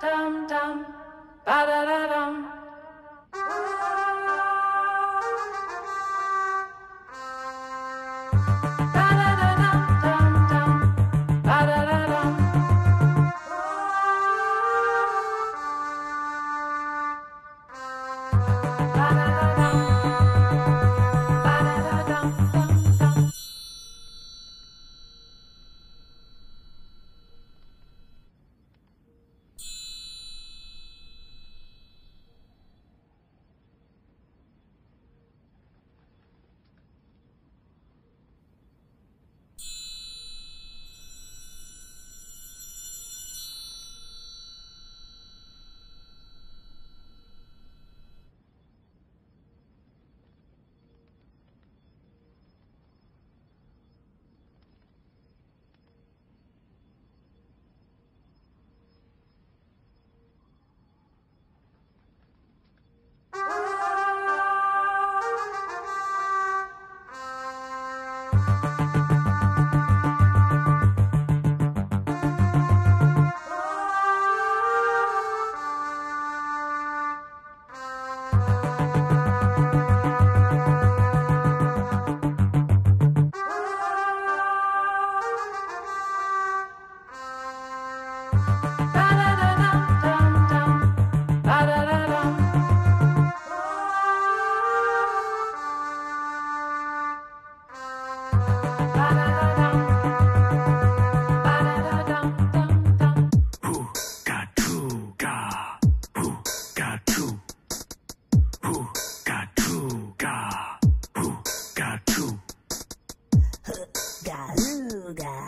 dum dum, ba da da dum. Ba -da Bye. Ooga, ooga.